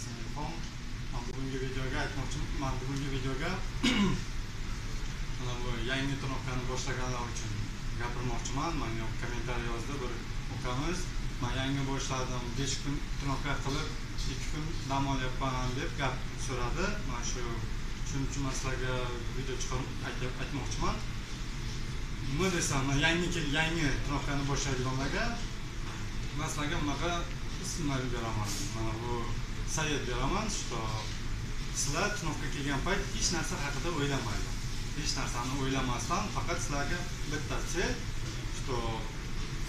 Sinxon. Man bugungi videoga aytmoqchiman, bugungi videoga mana bu yangi trenotkani boshlaganlar uchun gapirmoqchiman. Menga kommentariy yozdi bir ukamiz. Men yangi boshladim, 5 kun trenotka qilib, 2 kun dam olyapman deb gap so'radi. mana shu shuning uchun man sizlarga video chiqarib aytmoqchiman. Nima desam, yangi yangi trenotkani boshlaydiganlarga man sizlarga bunaqa ismlar beraman. Mana bu совет beraman, что sizlar tunoqqa kelgan payt hech narsa haqida o'ylamaydi. Hech narsani o'ylamasdan faqat sizlarga bitta cel, что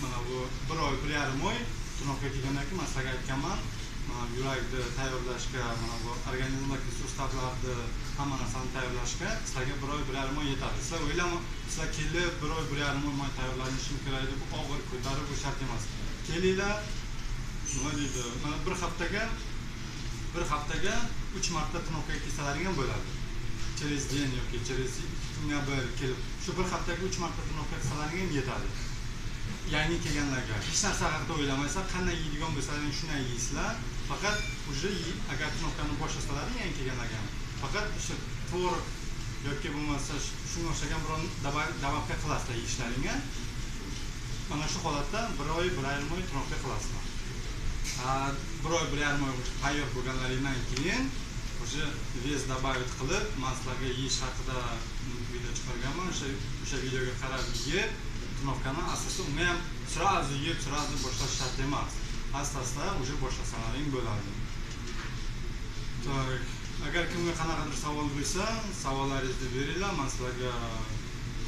mana bu bir oy, bir yarim oy tunoqqa kelgandan keyin man sizlarga aytganman, mana yurakni tayyorlashga, mana bu organizmdagi sustavlarni hamma narsani tayyorlashga sizlarga bir oy, bir yarim oy yetadi. Sizlar o'ylama, sizlar kelib bir oy, bir yarim oy man tayyorlanishim kerak deb og'ir ko'tarib bu shart emas. Kelinglar, nima deydi, mana bir haftaga bir haftaga 3 marta tinovkaga kelsalaring ham bo'ladi. Через день yoki через kunga bir kelib, shu bir haftaga 3 marta тренировка qilsalaring ham yetadi. Yangi kelganlarga hech narsa haqida o'ylamaysizlar, qanday yeydigan bo'lsalaring shunday yeysizlar. Faqat уже agar tinovkani boshlasalaring yangi kelganlarga ham faqat o'sha tvorog yoki bo'lmasa shunga o'xshagan biron добавка qilasizlar yeyishlaringga. Mana shu holatda bir oy, bir yarim oy тренировка qilasizlar. Bir oy bir yarim oy tayyor bo'lganlaringdan keyin уже вес добавить qilib man sizlarga yeyish haqida video chiqarganman. O'sha o'sha videoga qarab yeb tunovkani asosida unga ham сразу yeb сразу boshlash shart emas. Asta asta уже boshlasalaring bo'ladi. Так agar kimga qanaqadir savol bo'lsa savollaringizni beringlar. Man sizlarga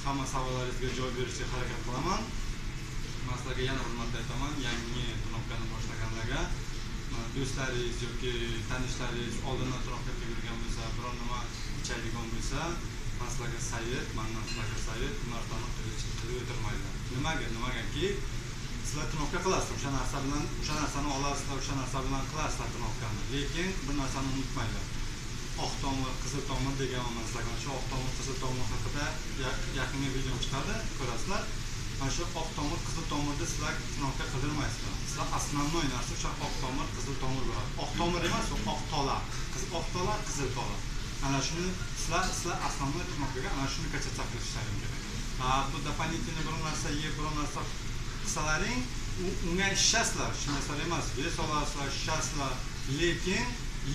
hamma savollaringizga javob berishga harakat qilaman. Maslaga yana bir marta aytaman yangi тренировкani boshlaganlarga do'stlaringiz yoki tanishlaringiz oldindan atrofga qilib yurgan bo'lsa biror nima ichadigan bo'lsa maslaga sizlarga mana maslaga sizlarga sayt bu narsani qilib o'tirmanglar nimaga nimagaki sizlar тренировка qilasizlar o'sha narsa bilan o'sha narsani olasizlar o'sha narsa bilan qilasizlar тренировкani lekin bir narsani unutmanglar oq tomir qizil tomir deganman sizlarga shu oq tomir qizil tomir haqida yaqinda video chiqadi ko'rasizlar mana shu oq tomir qizil tomirni sizlar тренировка qidirmaysizlar sizlar основной narsa o'sha oq tomir qizil tomir bo'ladi. Oq tomir emas u oq tola. Oq tola qizil tola. Ana shuni sizlar sizlar основной тренировкаga ana shuni качаться qilishlaring kerak bu дополнительно biror narsa yeb biror narsa qilsalaring unga shishasizlar shu narsalar emas vес olasizlar shishasizlar lekin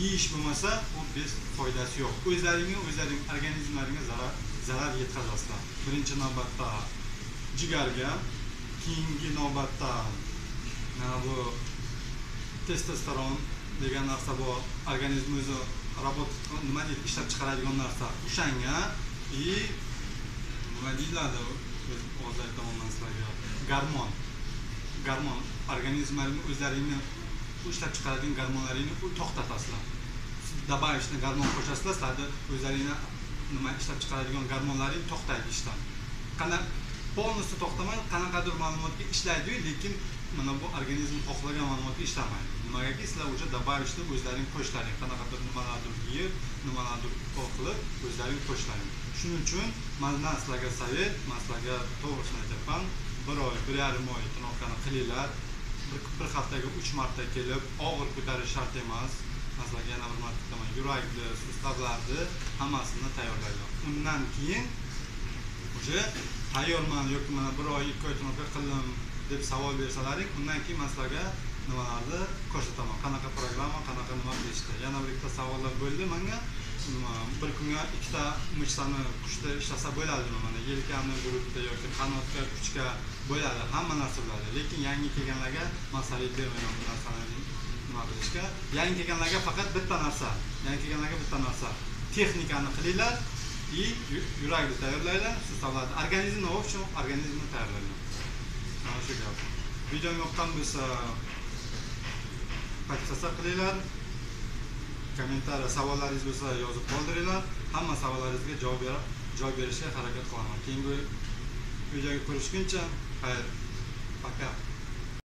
yeyish bo'lmasa u bez foydasi yo'q. O'zlaringga o'zlaring organizmlaringga zarar zarar yetkazasizlar. Birinchi navbatda jigarga keyingi navbatda mana bu testosteron degan narsa bor organizm o'zi robot nima deydi ishlab chiqaradigan narsa o'shanga и nima deyiladi? Hozir aytyapman sizlarga. Garmon. Garmon. Organizmlaringni o'zlaringni ishlab chiqaradigan garmonlaringni to'xtatasizlar. Добавочный garmon qo'shasizlar sizlarni o'zlaringni nima ishlab chiqaradigan garmonlaring to'xtaydi ishdan. Qanday полностью to'xtamaydi qanaqadir ma'lumotga ishlaydiyu lekin mana bu organizm xohlagan ma'lumotga ishlamaydi. Nimagaki sizlar уже добавочный o'zlaring qo'shishlaring qanaqadir nimalardir yeb nimalardir qilib o'zlaring qo'shishlaring shuning uchun mandan sizlarga sovet man sizlarga to'g'risini aytyapman bir oy bir yarim oy тренировкani qilinglar. Bir haftaga uch marta kelib og'ir ko'tarish shart emas. Man sizlarga yana bir marta aytaman yurakni sustavlarni hammasini tayyorlaydilar undan keyin уже tayyorman yoki mana bir oy ikki oy trenotka qildim deb savol bersalaring undan keyin man sizlarga nimalarni ko'rsataman? Qanaqa programma qanaqa nima qilishni yana bir ikkita savollar bo'ldi manga. Bir kunga ikkita mышцani kuchda ishlasa bo'ladimi? Mana yelkani grudda yoki qanotga kuchga bo'ladi hamma narsa bo'ladi. Lekin yangi kelganlarga man savjet bermayman bu narsalarni nima qilishga. Yangi kelganlarga faqat bitta narsa yangi kelganlarga bitta narsa. Texnikani qilinglar и yurakni tayyorlaylar sustavlarni organizmni в общем organizmni tayyorlaylar mana shu gap. Videom yoqqan bo'lsa подписаться qilinglar. Kommentariy savollaringiz bo'lsa yozib qoldiringlar. Hamma savollaringizga javob berib javob berishga harakat qilaman. Keyingi videoga ko'rishguncha xayr. Пока